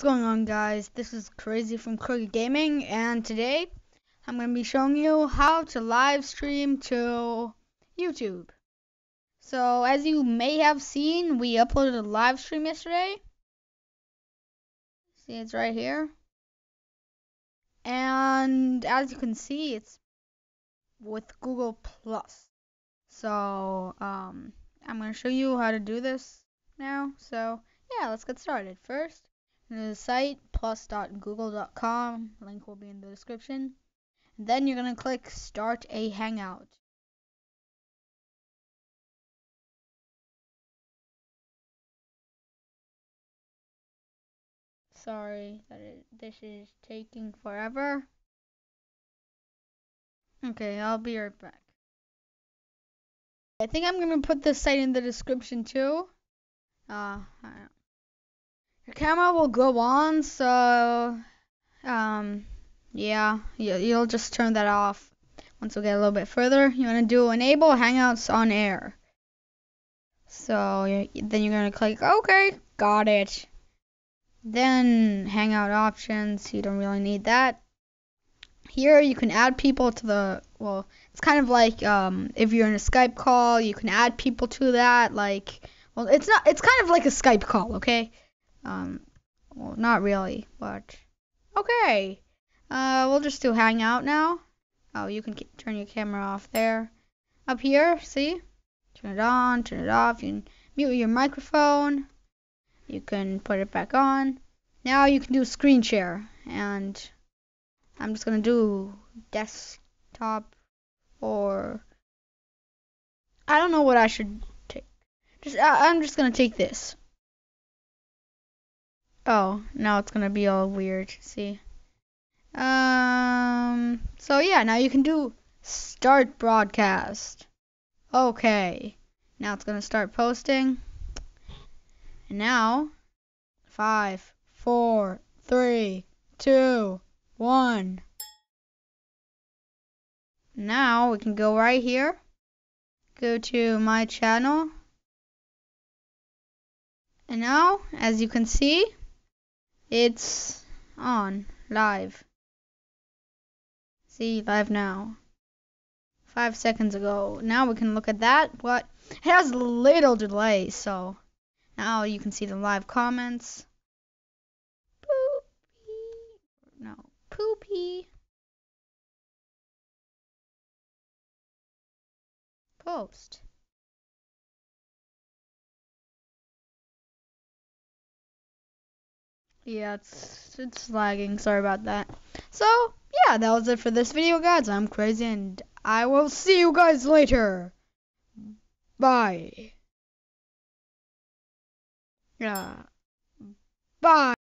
What's going on guys? This is Crazy from Cricket Gaming and today I'm going to be showing you how to live stream to YouTube. So as you may have seen, we uploaded a live stream yesterday. See it's right here. And as you can see, it's with Google Plus. So um, I'm going to show you how to do this now. So yeah, let's get started. First, the site plus.google.com. Link will be in the description. then you're going to click Start a Hangout. Sorry that it, this is taking forever. Okay, I'll be right back. I think I'm going to put this site in the description too. Uh, your camera will go on, so um, yeah, you'll just turn that off. Once we get a little bit further, you want to do enable Hangouts on air. So then you're gonna click OK, got it. Then Hangout options, you don't really need that. Here you can add people to the well, it's kind of like um, if you're in a Skype call, you can add people to that. Like, well, it's not, it's kind of like a Skype call, okay? Um, well, not really, but okay. Uh, we'll just do Hangout now. Oh, you can turn your camera off there. Up here, see? Turn it on, turn it off. You can mute your microphone. You can put it back on. Now you can do screen share, and I'm just gonna do desktop or I don't know what I should take. Just I'm just gonna take this. Oh, now it's gonna be all weird. See? Um. So yeah, now you can do start broadcast. Okay. Now it's gonna start posting. And now, five, four, three, two, one. Now we can go right here. Go to my channel. And now, as you can see, it's on live. See, live now. Five seconds ago. Now we can look at that, but it has little delay, so now you can see the live comments. Poopy. No, poopy. Post. Yeah, it's it's lagging. Sorry about that. So, yeah, that was it for this video, guys. I'm crazy, and I will see you guys later. Bye. Yeah. Bye.